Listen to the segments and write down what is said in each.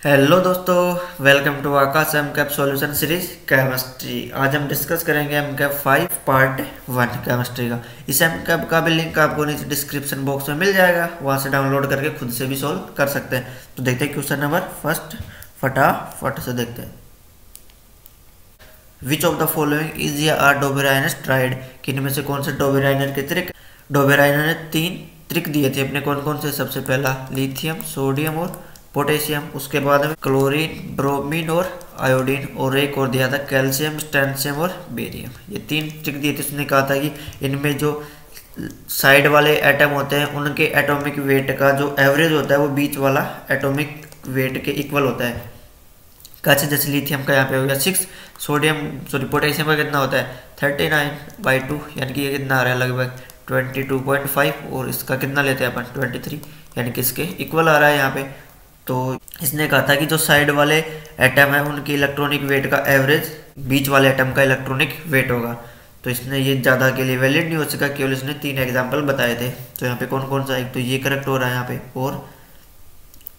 Hello दोस्तों welcome to Aakash M cap solution series chemistry आज हम डिस्कस करेंगे M cap five part one chemistry का। इस एम कैप का भी लिंक आपको नीचे डिस्क्रिप्शन बॉक्स में मिल जाएगा। वहाँ से डाउनलोड करके खुद से भी सोल्व कर सकते हैं। तो देखते हैं क्वेश्चन नंबर फ़र्स्ट फटाफट से देखते हैं। Which of the following is या आर डोबेराइनस ट्राइड किन में से कौन से डोबेराइनर के त्रिक डोबेराइनर ने तीन त्रिक दिए थे। अपने कौन कौन से? सबसे पहला लिथियम सोडियम और पोटेशियम, उसके बाद में क्लोरीन, ब्रोमीन और आयोडीन और एक और दिया था, कैल्शियम स्टेंशियम और बेरियम। ये तीन ट्रिक दिए थे उसने कहा था कि इनमें जो साइड वाले एटम होते हैं, उनके एटॉमिक वेट का जो एवरेज होता है, वो बीच वाला एटॉमिक वेट के इक्वल होता है। कैसे जैसे लिथियम का यहाँ पे हो गया सिक्स सोडियम सॉरी पोटेशियम का कितना होता है? थर्टी नाइन बाई टू यानी कि ये कितना आ रहा है लगभग ट्वेंटी टू पॉइंट फाइव और इसका कितना लेते हैं अपन? ट्वेंटी थ्री यानी कि इसके इक्वल आ रहा है यहाँ पे। तो इसने कहा था कि जो साइड वाले एटम है, उनकी इलेक्ट्रॉनिक वेट का एवरेज बीच वाले एटम का इलेक्ट्रॉनिक वेट होगा। तो इसने ये ज़्यादा के लिए वैलिड नहीं हो सका, केवल इसने तीन एग्ज़ाम्पल बताए थे। तो यहाँ पे कौन कौन सा एक तो ये करेक्ट हो रहा है यहाँ पे, और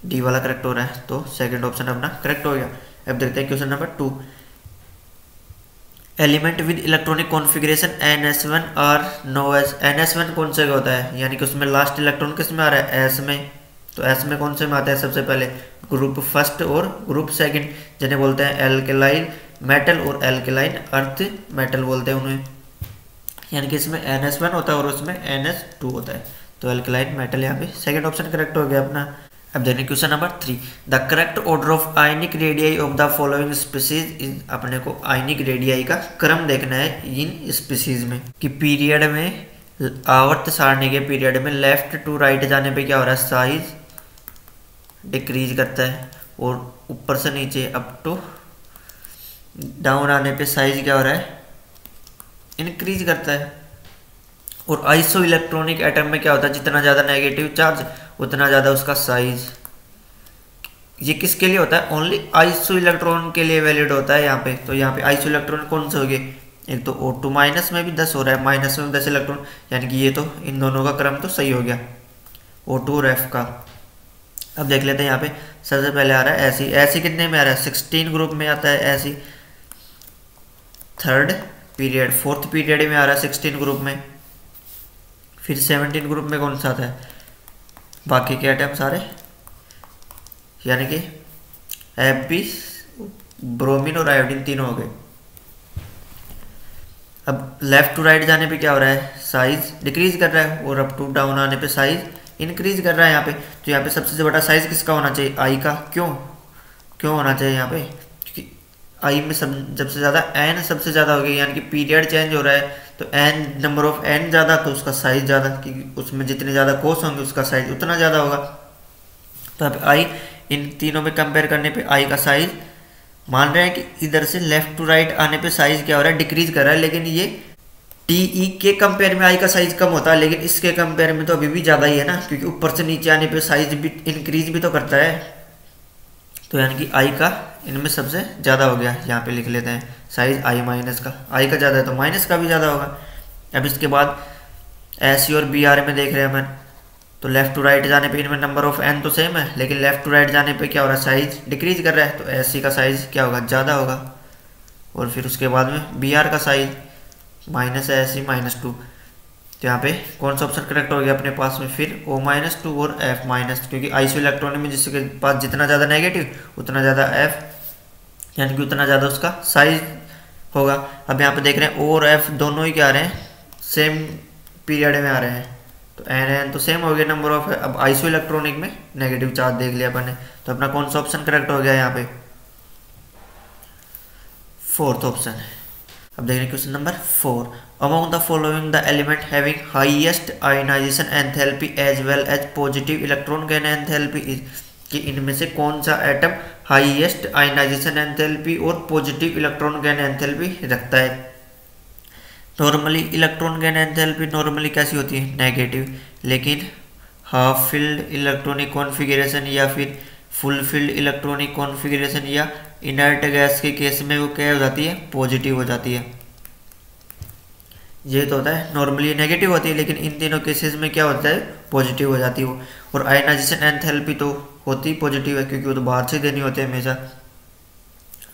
डी वाला करेक्ट हो रहा है। तो सेकंड ऑप्शन अपना करेक्ट हो गया। अब देखते हैं question number two element with electronic configuration N S one or no S N S one कौन से होता है? यानी कि उसमें लास्ट इलेक्ट्रॉन किसमें आ रहा है? एस में। तो एस में कौन से में आता है सबसे पहले? ग्रुप फ़र्स्ट और ग्रुप सेकंड, जिन्हें बोलते हैं एल्केलाइन मेटल और एल्केलाइन अर्थ मेटल बोलते हैं उन्हें। यानी कि इसमें एन एस वन होता है और उसमें एन एस टू होता है। तो एल्केलाइन मेटल यहाँ पे सेकंड ऑप्शन करेक्ट हो गया अपना। अब देखने question number three the correct order of ionic radii of the following species इन अपने को आयनिक रेडियाई का क्रम देखना है इन स्पीसीज में। कि पीरियड में आवर्त सारणी के पीरियड में लेफ़्ट टू राइट जाने पे क्या हो रहा है? साइज़ डिक्रीज करता है और ऊपर से नीचे अप टू डाउन आने पे साइज़ क्या हो रहा है? इंक्रीज करता है। और आइसो इलेक्ट्रॉनिक एटम में क्या होता है? जितना ज़्यादा नेगेटिव चार्ज उतना ज़्यादा उसका साइज़ ये किसके लिए होता है? ओनली आइसो इलेक्ट्रॉन के लिए वैलिड होता है यहाँ पे। तो यहाँ पे आइसो इलेक्ट्रॉन कौन से हो गए? एक तो ओ टू माइनस में भी दस हो रहा है। माइनस में दस इलेक्ट्रॉन यानी कि ये तो इन दोनों का क्रम तो सही हो गया। ओ टू और एफ़ का। अब देख लेते हैं यहाँ पे। सबसे पहले आ रहा है ऐसी। ऐसी कितने में आ रहा है? सिक्सटीन ग्रुप में आता है ऐसी। थर्ड पीरियड फोर्थ पीरियड में आ रहा है सिक्सटीन ग्रुप में। फिर सेवनटीन ग्रुप में कौन सा आता है बाकी के आइटम सारे यानी कि एफ़ बी ब्रोमीन और आयोडीन तीनों हो गए। अब लेफ़्ट टू राइट जाने पे क्या हो रहा है? साइज़ डिक्रीज कर रहा है और अप टू डाउन आने पे साइज़ इंक्रीज कर रहा है यहाँ पे तो यहाँ पे सबसे बड़ा साइज़ किसका होना चाहिए? आई का। क्यों? क्यों होना चाहिए यहाँ पे? क्योंकि आई में सब जब से ज़्यादा एन सबसे ज़्यादा हो गया, यानी कि पीरियड चेंज हो रहा है तो एन नंबर ऑफ़ एन ज़्यादा तो उसका साइज़ ज़्यादा, क्योंकि उसमें जितने ज़्यादा कोस होंगे, उसका साइज़ उतना ज़्यादा होगा। तो अब आई इन तीनों में कंपेयर करने पे आई का साइज़ मान रहे हैं कि इधर से लेफ़्ट टू राइट आने पे साइज़ क्या हो रहा है? डिक्रीज कर रहा है, लेकिन ये टी ई e के कंपेयर में आई का साइज़ कम होता है, लेकिन इसके कंपेयर में तो अभी भी ज़्यादा ही है ना, क्योंकि ऊपर से नीचे आने पे साइज़ भी इंक्रीज भी तो करता है। तो यानी कि आई का इनमें सबसे ज़्यादा हो गया, यहाँ पे लिख लेते हैं साइज़ आई माइनस का। आई का ज़्यादा है तो माइनस का भी ज़्यादा होगा। अब इसके बाद एस और बी आर में देख रहे हैं अपन तो लेफ़्ट टू राइट जाने पे इनमें नंबर ऑफ़ एन तो सेम है, लेकिन लेफ़्ट टू राइट जाने पे क्या हो रहा है साइज़ डिक्रीज कर रहा है तो एस सी का साइज़ क्या होगा, ज़्यादा होगा। और फिर उसके बाद में बी आर का साइज़ माइनस है ऐसी माइनस टू। तो यहाँ पे कौन सा ऑप्शन करेक्ट हो गया अपने पास में? फिर ओ माइनस टू और एफ़ माइनस क्योंकि आइसो इलेक्ट्रॉनिक में जिसके पास जितना ज़्यादा नेगेटिव उतना ज़्यादा एफ़ यानी कि उतना ज़्यादा उसका साइज़ होगा। अब यहाँ पे देख रहे हैं ओ और एफ़ दोनों ही क्या आ रहे हैं? सेम पीरियड में आ रहे हैं। तो एन एन तो सेम हो गया नंबर ऑफ़ अब आइसो इलेक्ट्रॉनिक में नेगेटिव चार्ज देख लिया अपन ने। तो अपना कौन सा ऑप्शन करेक्ट हो गया यहाँ पे? फोर्थ ऑप्शन है अब देख रहे हैं question number four among the following the element having highest ionisation enthalpy as well as positive electron gain enthalpy is कि इनमें से कौन सा एटम हाईएस्ट आयनाइजेशन एंथैल्पी और पॉजिटिव इलेक्ट्रॉन गेन एंथैल्पी रखता है? Normally electron gain enthalpy normally कैसी होती है? नेगेटिव लेकिन हाफ़ फ़ील्ड इलेक्ट्रॉनिक कॉन्फ़िगरेशन या फिर फुल फ़ील्ड इलेक्ट्रॉनिक कॉन्फ़िगरेशन या इनर्ट गैस के केस में वो क्या हो जाती है? पॉजिटिव हो जाती है। ये तो होता है नॉर्मली नेगेटिव होती है, लेकिन इन तीनों केसेस में क्या होता है? पॉजिटिव हो जाती है वो। और आयनाइजेशन एंथैल्पी तो होती पॉजिटिव है, क्योंकि वो तो बाहर से देनी होती है हमेशा।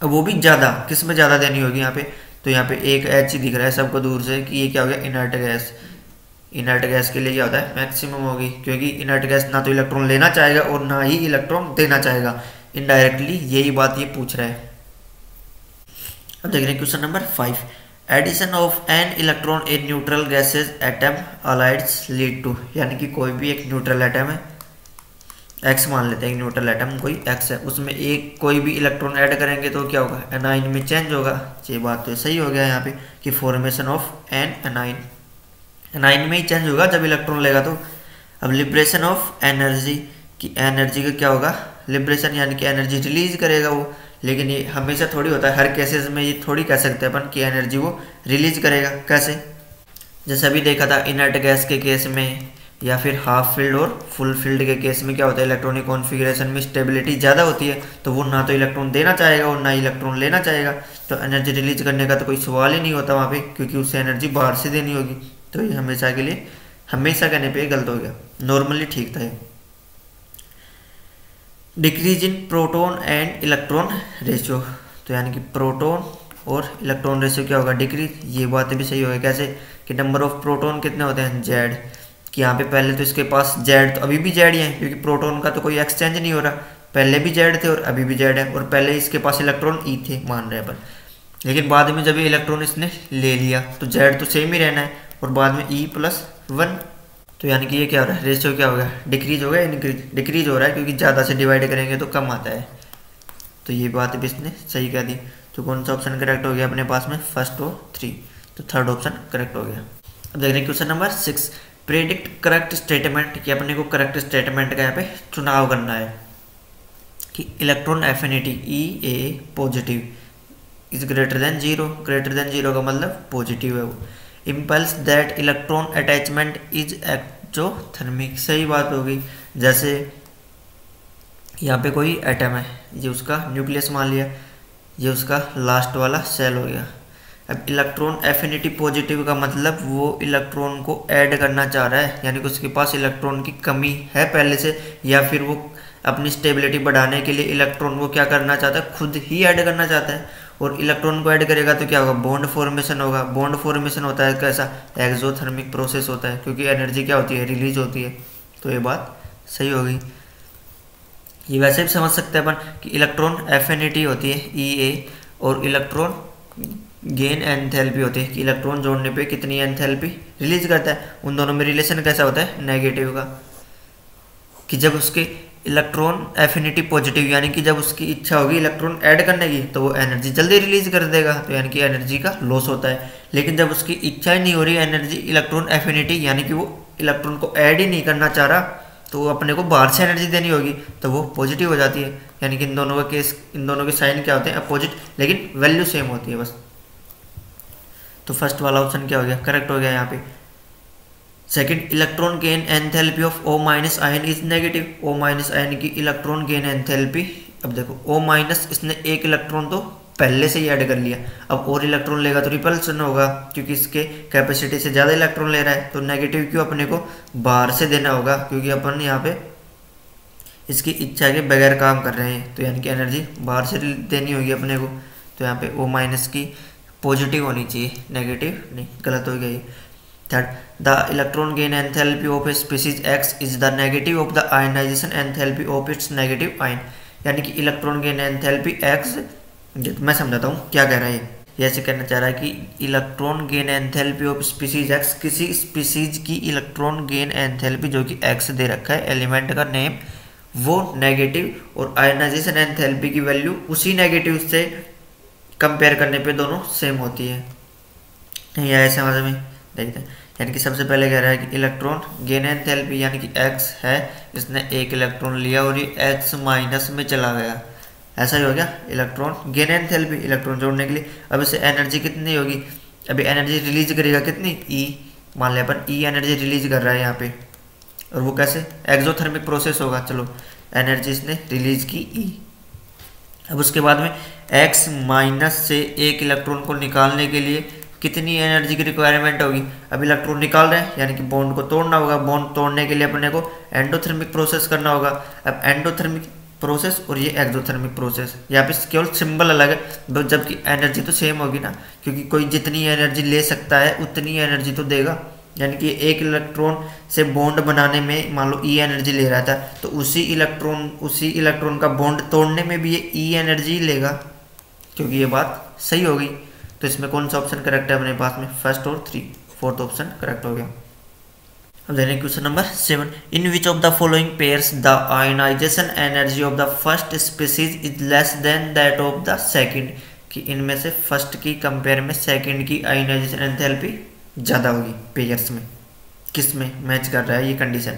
अब वो भी ज़्यादा, किसमें ज़्यादा देनी होगी यहाँ पे? तो यहाँ पे एक एच ही दिख रहा है सबको दूर से कि ये क्या हो गया? इनर्ट गैस इनर्ट गैस के लिए क्या होता है? मैक्सिमम होगी, क्योंकि इनर्ट गैस ना तो इलेक्ट्रॉन लेना चाहेगा और ना ही इलेक्ट्रॉन देना चाहेगा। इनडायरेक्टली यही बात ये पूछ रहा है। अब देख रहे हैं question number five addition of an electron in neutral gaseous atom always lead to यानी कि कोई भी एक न्यूट्रल एटम है। एक्स मान लेते हैं न्यूट्रल एटम कोई एक्स है, उसमें एक कोई भी इलेक्ट्रॉन ऐड करेंगे तो क्या होगा? एनाइन में चेंज होगा। ये बात तो सही हो गया यहाँ पे कि formation of an anion anion में ही चेंज होगा जब इलेक्ट्रॉन लेगा तो। अब लिब्रेशन ऑफ़ एनर्जी की एनर्जी का क्या होगा? लिब्रेशन यानी कि एनर्जी रिलीज़ करेगा वो। लेकिन ये हमेशा थोड़ी होता है, हर केसेस में ये थोड़ी कह सकते हैं अपन कि एनर्जी वो रिलीज़ करेगा। कैसे? जैसे अभी देखा था इनर्ट गैस के केस में या फिर हाफ़ फ़ील्ड और फुल फ़ील्ड के केस में क्या होता है इलेक्ट्रॉनिक कॉन्फ़िगरेशन में स्टेबिलिटी ज़्यादा होती है तो वो ना तो इलेक्ट्रॉन देना चाहेगा और ना ही इलेक्ट्रॉन लेना चाहेगा। तो एनर्जी रिलीज़ करने का तो कोई सवाल ही नहीं होता वहाँ पे, क्योंकि उससे एनर्जी बाहर से देनी होगी। तो ये हमेशा के लिए, हमेशा कहने पर गलत हो गया। नॉर्मली ठीक था ये। Decrease in proton and electron ratio. तो यानी कि प्रोटोन और इलेक्ट्रॉन रेशियो क्या होगा? डिक्रीज, ये बात भी सही होगी। कैसे? कि नंबर ऑफ़ प्रोटोन कितने होते हैं? जेड कि यहाँ पे पहले तो इसके पास जेड तो अभी भी जेड ही है, क्योंकि प्रोटोन का तो कोई एक्सचेंज नहीं हो रहा। पहले भी जेड थे और अभी भी जेड है, और पहले इसके पास इलेक्ट्रॉन ई थे, मान रहे अपन। लेकिन बाद में जब ये इलेक्ट्रॉन इसने ले लिया तो जेड तो सेम ही रहना है, और बाद में ई प्लस वन तो यानी कि ये क्या हो रहा है? रेशियो क्या होगा डिक्रीज होगा इनक्रीज डिक्रीज हो रहा है क्योंकि ज़्यादा से डिवाइड करेंगे तो कम आता है। तो ये बात भी इसने सही कह दी। तो कौन सा ऑप्शन करेक्ट हो गया अपने पास में? फ़र्स्ट और थ्री तो थर्ड ऑप्शन करेक्ट हो गया। अब देख रहे हैं question number six predict correct statement कि अपने को करेक्ट स्टेटमेंट का यहाँ पे चुनाव करना है। कि electron affinity E A positive is greater than zero greater than zero का मतलब पॉजिटिव है वो। Implies that electron attachment is exothermic सही बात होगी जैसे यहाँ पे कोई एटम है, ये उसका न्यूक्लियस मान लिया, ये उसका लास्ट वाला सेल हो गया। अब इलेक्ट्रॉन एफिनिटी पॉजिटिव का मतलब वो इलेक्ट्रॉन को ऐड करना चाह रहा है, यानी कि उसके पास इलेक्ट्रॉन की कमी है पहले से, या फिर वो अपनी स्टेबिलिटी बढ़ाने के लिए इलेक्ट्रॉन को क्या करना चाहता है, खुद ही ऐड करना चाहता है। और इलेक्ट्रॉन को ऐड करेगा तो क्या होगा? बॉन्ड फॉर्मेशन होगा। बॉन्ड फॉर्मेशन होता है कैसा? एक्जोथर्मिक प्रोसेस होता है, क्योंकि एनर्जी क्या होती है? रिलीज़ होती है। तो ये बात सही होगी ये वैसे भी समझ सकते हैं अपन कि इलेक्ट्रॉन एफिनिटी होती है ई e ए और इलेक्ट्रॉन गेन एंथैल्पी होती है, कि इलेक्ट्रॉन जोड़ने पे कितनी एंथैल्पी रिलीज़ करता है। उन दोनों में रिलेशन कैसा होता है? नेगेटिव का। कि जब उसके इलेक्ट्रॉन एफिनिटी पॉजिटिव यानी कि जब उसकी इच्छा होगी इलेक्ट्रॉन ऐड करने की तो वो एनर्जी जल्दी रिलीज़ कर देगा तो यानी कि एनर्जी का लॉस होता है। लेकिन जब उसकी इच्छा ही नहीं हो रही एनर्जी इलेक्ट्रॉन एफिनिटी यानी कि वो इलेक्ट्रॉन को ऐड ही नहीं करना चाह रहा तो वो अपने को बाहर से एनर्जी देनी होगी तो वो पॉजिटिव हो जाती है। यानी कि इन दोनों का केस इन दोनों के साइन क्या होते हैं? अपोजिट लेकिन वैल्यू सेम होती है बस। तो फ़र्स्ट वाला ऑप्शन क्या हो गया? करेक्ट हो गया यहाँ पे। Second electron gain enthalpy of O minus ion is negative O minus ion की इलेक्ट्रॉन गेन एंथैल्पी अब देखो ओ माइनस इसने एक इलेक्ट्रॉन तो पहले से ही ऐड कर लिया। अब और इलेक्ट्रॉन लेगा तो रिपल्सन होगा, क्योंकि इसके कैपेसिटी से ज़्यादा इलेक्ट्रॉन ले रहा है तो नेगेटिव क्यों अपने को बाहर से देना होगा? क्योंकि अपन यहाँ पे इसकी इच्छा के बगैर काम कर रहे हैं तो यानी कि एनर्जी बाहर से देनी होगी अपने को। तो यहाँ पे ओ माइनस की पॉजिटिव होनी चाहिए नेगेटिव नहीं, गलत हो गई that the electron gain enthalpy of a species X is the negative of the ionization enthalpy of its negative ion. यानी कि इलेक्ट्रॉन गेन एंथैल्पी एक्स मैं समझाता हूँ क्या कह रहा है ये। ऐसे कहना चाह रहा है कि electron gain enthalpy of species X किसी स्पीसीज की इलेक्ट्रॉन गेन एंथैल्पी जो कि एक्स दे रखा है एलिमेंट का नेम वो नेगेटिव और आयनाइजेशन एंथैल्पी की वैल्यू उसी नेगेटिव से कंपेयर करने पे दोनों सेम होती है। नहीं आया समझ में? देखते हैं। यानी कि सबसे पहले कह रहा है कि इलेक्ट्रॉन गेन एंथैल्पी यानी कि एक्स है इसने एक इलेक्ट्रॉन लिया और ये एक्स माइनस में चला गया। ऐसा ही हो गया? इलेक्ट्रॉन गेन एंथैल्पी इलेक्ट्रॉन जोड़ने के लिए। अब इसे एनर्जी कितनी होगी? अभी एनर्जी रिलीज़ करेगा कितनी? ई e, मान लिया अपन ई एनर्जी रिलीज़ कर रहा है यहाँ पे। और वो कैसे? एक्जोथर्मिक प्रोसेस होगा। चलो एनर्जी इसने रिलीज़ की ई e। अब उसके बाद में एक्स माइनस से एक इलेक्ट्रॉन को निकालने के लिए कितनी एनर्जी की रिक्वायरमेंट होगी? अब इलेक्ट्रॉन निकाल रहे हैं, यानी कि बॉन्ड को तोड़ना होगा। बॉन्ड तोड़ने के लिए अपने को एंडोथर्मिक प्रोसेस करना होगा। अब एंडोथर्मिक प्रोसेस और ये एक्जोथर्मिक प्रोसेस यहाँ पे केवल सिंबल अलग है जबकि एनर्जी तो सेम होगी ना, क्योंकि कोई जितनी एनर्जी ले सकता है, उतनी एनर्जी तो देगा। यानी कि एक इलेक्ट्रॉन से बॉन्ड बनाने में, मान लो ई e एनर्जी ले रहा था तो उसी इलेक्ट्रॉन उसी इलेक्ट्रॉन का बॉन्ड तोड़ने में भी ये ई e एनर्जी लेगा, क्योंकि ये बात सही होगी। तो इसमें कौन सा ऑप्शन करेक्ट है? अपने पास में फ़र्स्ट और थ्री फोर्थ ऑप्शन करेक्ट हो गया। अब देखें question number seven in which of the following pairs the ionisation energy of the first species is less than that of the second कि इनमें से फ़र्स्ट की कंपेयर में सेकेंड की आयनाइजेशन एंथैल्पी ज़्यादा होगी पेयर्स में। किसमें? मैच कर रहा है ये कंडीशन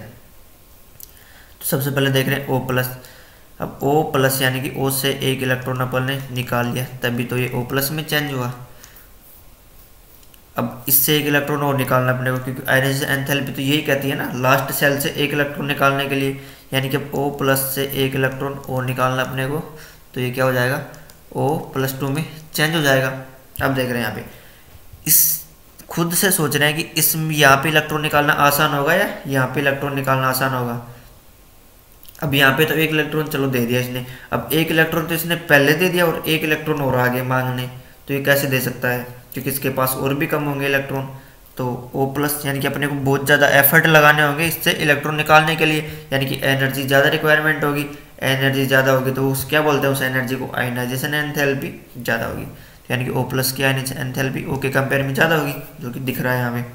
तो सबसे पहले देख रहे हैं ओ प्लस अब ओ प्लस यानी कि ओ से एक इलेक्ट्रॉन अपन ने निकाल लिया। तभी तो ये ओ प्लस में चेंज हुआ। अब इससे एक इलेक्ट्रॉन और निकालना को क्योंकि आयनाइजेशन एंथैल्पी तो यही कहती है ना लास्ट सेल से एक इलेक्ट्रॉन निकालने के लिए, यानी कि ओ प्लस से एक इलेक्ट्रॉन और निकालना अपने को तो ये क्या हो जाएगा? ओ प्लस टू में चेंज हो जाएगा। अब देख रहे हैं यहाँ पे। इस, खुद से सोच रहे हैं कि इस, यहाँ पे इलेक्ट्रॉन निकालना आसान होगा या यहाँ पे इलेक्ट्रॉन निकालना आसान होगा? अब यहाँ पे तो एक इलेक्ट्रॉन चलो दे दिया इसने। अब एक इलेक्ट्रॉन तो इसने पहले दे दिया और एक इलेक्ट्रॉन और आगे मांगने तो ये कैसे दे सकता है? क्योंकि इसके पास और भी कम होंगे इलेक्ट्रॉन तो ओ प्लस यानी कि अपने को बहुत ज़्यादा एफर्ट लगाने होंगे इससे इलेक्ट्रॉन निकालने के लिए, यानी कि एनर्जी ज़्यादा रिक्वायरमेंट होगी एनर्जी ज़्यादा होगी तो उस, क्या बोलते हैं उस एनर्जी को? आयनाइजेशन एंथैल्पी ज़्यादा होगी यानी कि ओ प्लस की एंथैल्पी ओ के कंपेयर में ज़्यादा होगी, जो कि दिख रहा है हमें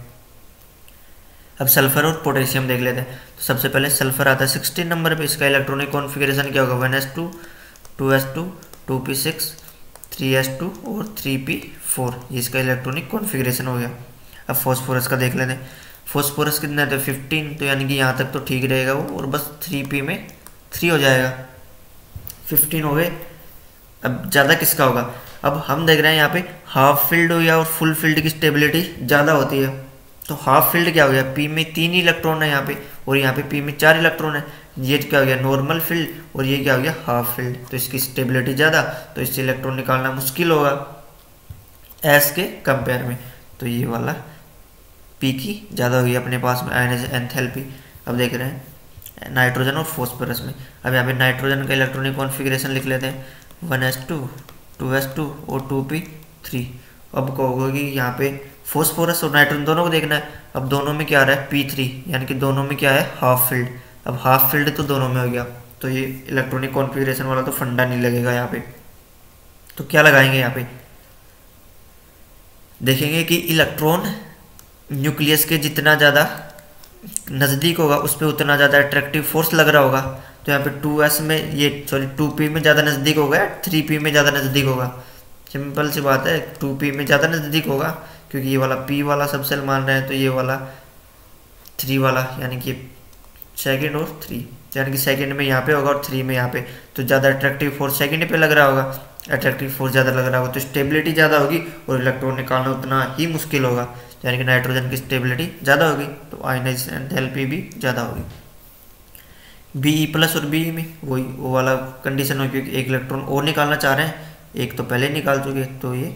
अब सल्फ़र और पोटेशियम देख लेते हैं। तो सबसे पहले सल्फ़र आता है सिक्सटीन नंबर पर इसका इलेक्ट्रॉनिक कॉन्फ़िगरेशन क्या होगा? One s two two s two two p six three s two और थ्री पी फोर ये इसका इलेक्ट्रॉनिक कॉन्फ़िगरेशन हो गया। अब फॉस्फोरस का देख लेते हैं। फॉस्फोरस कितना है फिफ्टीन तो यानी कि यहाँ तक तो ठीक रहेगा वो, और बस थ्री पी में थ्री हो जाएगा। फिफ्टीन हो गए। अब ज़्यादा किसका होगा? अब हम देख रहे हैं यहाँ पे हाफ़ फ़ील्ड हो गया और फुल फ़ील्ड की स्टेबिलिटी ज़्यादा होती है। तो हाफ़ फ़ील्ड क्या हो गया? पी में तीन इलेक्ट्रॉन है यहाँ पे, और यहाँ पे पी में चार इलेक्ट्रॉन है। ये क्या हो गया? नॉर्मल फ़ील्ड और ये क्या हो गया? हाफ़ फ़ील्ड तो इसकी स्टेबिलिटी ज़्यादा तो इससे इलेक्ट्रॉन निकालना मुश्किल होगा। एस के कंपेयर में। तो ये वाला पी की ज़्यादा होगी अपने पास में आयन एंथैल्पी अब देख रहे हैं नाइट्रोजन और फॉस्फोरस में। अब यहाँ पे नाइट्रोजन का इलेक्ट्रॉनिक कॉन्फ़िगरेशन लिख लेते हैं। One s two two s two और टू पी थ्री अब कहोगे कि यहाँ पे फॉस्फोरस और नाइट्रोजन दोनों को देखना है। अब दोनों में क्या आ रहा है? पी थ्री यानी कि दोनों में क्या है? हाफ़ फ़ील्ड अब हाफ़ फ़ील्ड तो दोनों में हो गया। तो ये इलेक्ट्रॉनिक कॉन्फ़िगरेशन वाला तो फंडा नहीं लगेगा यहाँ पे। तो क्या लगाएँगे यहाँ पे? देखेंगे कि इलेक्ट्रॉन न्यूक्लियस के जितना ज़्यादा नज़दीक होगा, उस पर उतना ज़्यादा अट्रैक्टिव फोर्स लग रहा होगा। तो यहाँ पे टू एस में ये सॉरी टू पी में ज़्यादा नज़दीक होगा थ्री पी में ज़्यादा नज़दीक होगा? सिंपल सी बात है टू पी में ज़्यादा नज़दीक होगा, क्योंकि ये वाला पी वाला सबसेल मान रहे हैं तो ये वाला थ्री वाला, यानी कि सेकेंड और थ्री यानी कि सेकेंड में यहाँ पे होगा और थ्री में यहाँ पे। तो ज़्यादा अट्रैक्टिव फोर्स सेकेंड पे लग रहा होगा। अट्रैक्टिव फोर्स ज़्यादा लग रहा होगा तो स्टेबिलिटी ज़्यादा होगी और इलेक्ट्रॉन निकालना उतना ही मुश्किल होगा। यानी कि नाइट्रोजन की स्टेबिलिटी ज़्यादा होगी तो आयनाइजेशन एंथैल्पी भी ज़्यादा होगी। बी ई प्लस और बी में, वही, वो वाला कंडीशन होगी क्योंकि एक इलेक्ट्रॉन और निकालना चाह रहे हैं, एक तो पहले निकाल चुके तो ये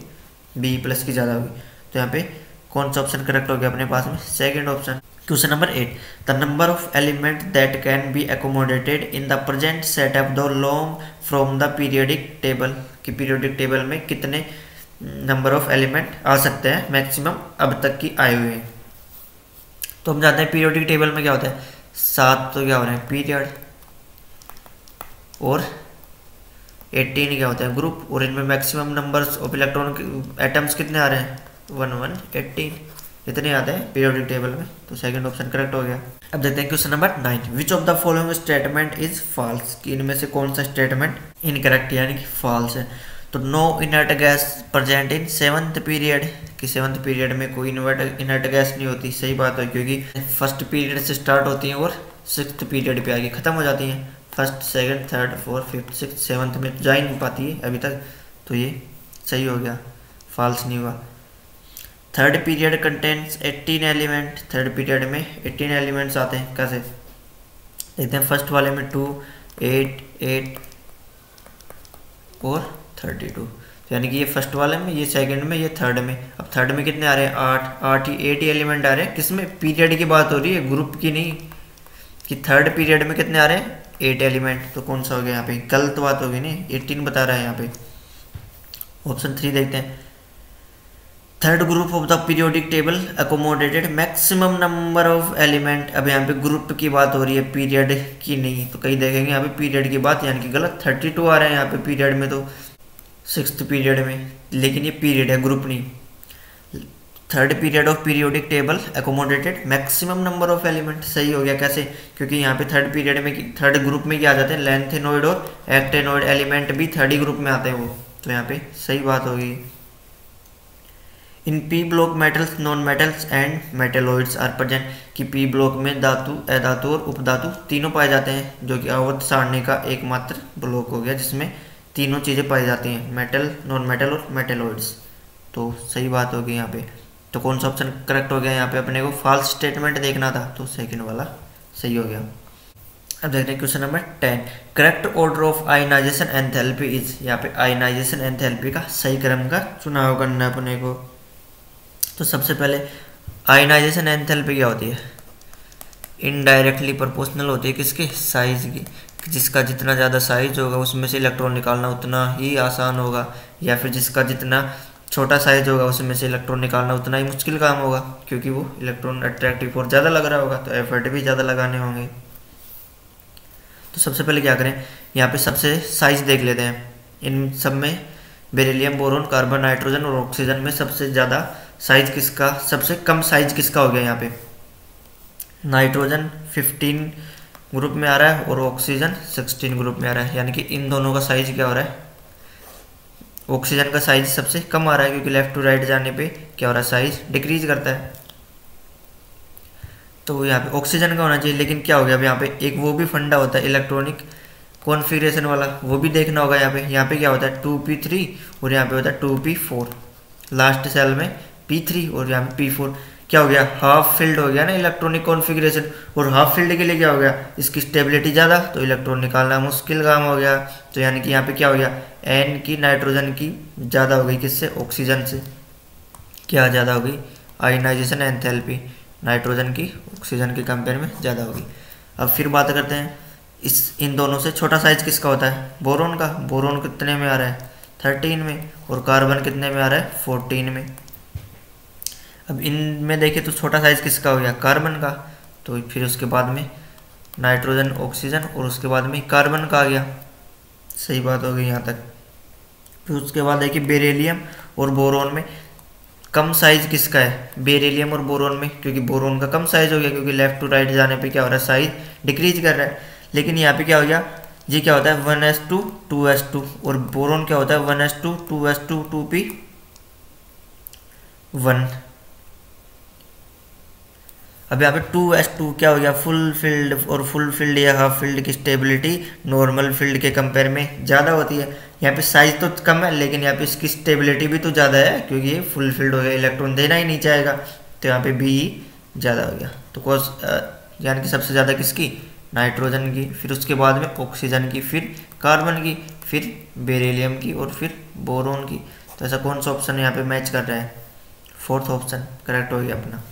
बी प्लस की ज़्यादा होगी। तो यहाँ पे कौन सा ऑप्शन करेक्ट हो गया अपने पास में? Second option question number eight the number of element that can be accommodated in the present setup the long form the periodic table की पीरियडिक टेबल में कितने नंबर ऑफ़ एलिमेंट आ सकते हैं? मैक्सिमम अब तक की आए हुए हैं। तो हम जानते हैं पीरियडिक टेबल में क्या होता है? सात तो क्या हो रहे हैं? पीरियड और एटीन क्या होता है? ग्रुप और इनमें maximum numbers of electron atoms कितने आ रहे हैं? वन वन एटीन इतने आते हैं पीरियोडिक टेबल में तो सेकंड ऑप्शन करेक्ट हो गया। अब देखते हैं question number nine which of the following statement is false कि इनमें से कौन सा स्टेटमेंट इनकरेक्ट यानी कि फॉल्स है? तो no inert gas present in seventh period कि सेवंथ पीरियड में कोई इनवर्ट इनर्ट गैस नहीं होती, सही बात है, क्योंकि फ़र्स्ट पीरियड से स्टार्ट होती हैं और सिक्स पीरियड पे आगे खत्म हो जाती हैं। First second third fourth fifth six seventh में जा ही नहीं पाती है अभी तक तो ये सही हो गया फॉल्स नहीं हुआ। Third period contents 18 element third period में 18 एलिमेंट्स आते हैं। कैसे? देखते हैं फ़र्स्ट वाले में टू एट एट और थर्टी टू तो यानी कि ये फ़र्स्ट वाले में, ये सेकंड में, ये थर्ड में। अब थर्ड में कितने आ रहे हैं? आठ। आठ ही एट ही एलिमेंट आ रहे हैं। किसमें? पीरियड की बात हो रही है ग्रुप की नहीं। कि थर्ड पीरियड में कितने आ रहे हैं? एट एलिमेंट तो कौन सा हो गया यहाँ पे? गलत बात होगी नहीं। एटीन बता रहा है यहाँ पे। ऑप्शन थ्री देखते हैं। Third group of the periodic table accommodated maximum number of element अब यहाँ पे ग्रुप की बात हो रही है पीरियड की नहीं तो कहीं देखेंगे यहाँ पे पीरियड की बात, यानी कि गलत थर्टी टू आ रहे हैं यहाँ पे पीरियड में तो सिक्स पीरियड में, लेकिन ये पीरियड है ग्रुप नहीं। Third period of periodic table accommodated maximum number of element सही हो गया कैसे? क्योंकि यहाँ पे थर्ड पीरियड में थर्ड ग्रुप में क्या आ जाते हैं? लेंथेनोइड और एक्टेनोइड एलिमेंट भी थर्ड ग्रुप में आते हैं वो तो यहाँ पे सही बात होगी in p block metals non metals and metalloids are present कि पी ब्लॉक में धातु, अधातु और उपधातु तीनों पाए जाते हैं, जो कि अवध सारणी का एकमात्र ब्लॉक हो गया, जिसमें तीनों चीज़ें पाई जाती हैं मेटल नॉन मेटल और मेटेलॉइड्स तो सही बात होगी यहाँ पे। तो कौन सा ऑप्शन करेक्ट हो गया यहाँ पे? अपने को फॉल्स स्टेटमेंट देखना था तो सेकेंड वाला सही हो गया। अब देखते हैं question number ten correct order of ionisation enthalpy is यहाँ पे आयनाइजेशन एंथैल्पी का सही क्रम का चुनाव करना है अपने को। तो सबसे पहले आयनाइजेशन एंथैल्पी क्या होती है? इनडायरेक्टली प्रोपोर्शनल होती है किसके? साइज़ की। जिसका जितना ज़्यादा साइज़ होगा, उसमें से इलेक्ट्रॉन निकालना उतना ही आसान होगा। या फिर जिसका जितना छोटा साइज़ होगा, उसमें से इलेक्ट्रॉन निकालना उतना ही मुश्किल काम होगा, क्योंकि वो इलेक्ट्रॉन अट्रैक्टिव फोर्स ज़्यादा लग रहा होगा तो एफर्ट भी ज़्यादा लगाने होंगे। तो सबसे पहले क्या करें? यहाँ पे सबसे साइज़ देख लेते हैं। इन सब में बेरिलियम बोरोन कार्बन नाइट्रोजन और ऑक्सीजन में सबसे ज़्यादा साइज़ किसका, सबसे कम साइज़ किसका हो गया यहाँ पे? नाइट्रोजन 15 ग्रुप में आ रहा है और ऑक्सीजन 16 ग्रुप में आ रहा है। यानी कि इन दोनों का साइज़ क्या हो रहा है? ऑक्सीजन का साइज़ सबसे कम आ रहा है क्योंकि लेफ़्ट टू राइट जाने पे क्या हो रहा है? साइज़ डिक्रीज करता है। तो यहाँ पे ऑक्सीजन का होना चाहिए, लेकिन क्या हो गया? अब यहाँ पे एक वो भी फंडा होता है इलेक्ट्रॉनिक कॉन्फ़िगरेशन वाला, वो भी देखना होगा यहाँ पे। यहाँ पे क्या होता है? टू पी थ्री और यहाँ पे होता है two p four last shell में पी थ्री और यहाँ पे पी फोर क्या हो गया? हाफ़ फ़ील्ड हो गया ना इलेक्ट्रॉनिक कॉन्फ़िगरेशन और हाफ़ फ़ील्ड के लिए क्या हो गया? इसकी स्टेबिलिटी ज़्यादा तो इलेक्ट्रॉन निकालना मुश्किल काम हो गया। तो यानी कि यहाँ पे क्या हो गया? एन की नाइट्रोजन की ज़्यादा हो गई किससे? ऑक्सीजन से। क्या ज़्यादा हो गई? आइनाइजेशन एंथैल्पी नाइट्रोजन की ऑक्सीजन के कंपेयर में ज़्यादा होगी अब फिर बात करते हैं, इस, इन दोनों से छोटा साइज़ किसका होता है? बोरोन का। बोरोन कितने में आ रहा है? थर्टीन में। और कार्बन कितने में आ रहा है? फोर्टीन में। अब इनमें देखें तो छोटा साइज़ किसका हो गया? कार्बन का। तो फिर उसके बाद में नाइट्रोजन ऑक्सीजन और उसके बाद में कार्बन का आ गया। सही बात हो गई यहाँ तक। फिर उसके बाद देखिए बेरेलियम और बोरोन में कम साइज़ किसका है? बेरेलियम और बोरोन में, क्योंकि बोरोन का कम साइज़ हो गया, क्योंकि लेफ़्ट टू राइट जाने पे क्या हो रहा है? साइज़ डिक्रीज कर रहा है। लेकिन यहाँ पे क्या हो गया? ये क्या होता है? One s two two s two और बोरोन क्या होता है? One s two two s two two p one अब यहाँ पे टू एस टू क्या हो गया? फुल फ़ील्ड और फुल फ़ील्ड या हाफ़ फ़ील्ड की स्टेबिलिटी नॉर्मल फ़ील्ड के कंपेयर में ज़्यादा होती है। यहाँ पे साइज़ तो कम है, लेकिन यहाँ पे इसकी स्टेबिलिटी भी तो ज़्यादा है, क्योंकि ये फुल फ़ील्ड हो गया इलेक्ट्रॉन देना ही नहीं चाहेगा तो यहाँ पे बी ज़्यादा हो गया। तो कॉज यानी कि सबसे ज़्यादा किसकी? नाइट्रोजन की। फिर उसके बाद में ऑक्सीजन की, फिर कार्बन की, फिर बेरेलियम की और फिर बोरोन की। तो ऐसा कौन सा ऑप्शन यहाँ पे मैच कर रहा है? फोर्थ ऑप्शन करेक्ट हो गया अपना।